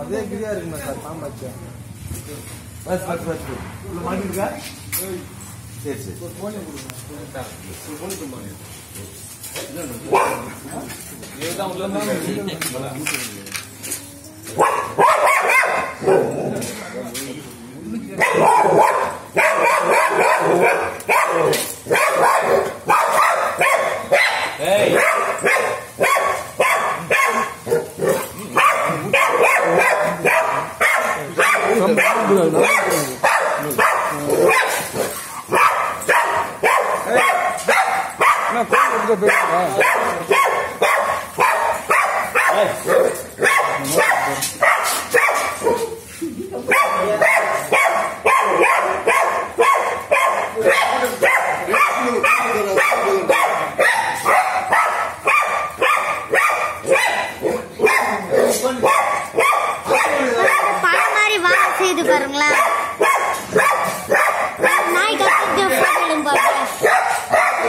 அதே கிரியா இருக்குமா சார் பாம்பாச்சு பஸ் பஸ் பஸ் உள்ள மாட்டிருக்கா சரி சரி என்ன கோயில் எடுத்து போயிருக்கா வாங்க செய்து பாருங்களேன். நாய் கத்திட்டு போகலும் பாருங்க.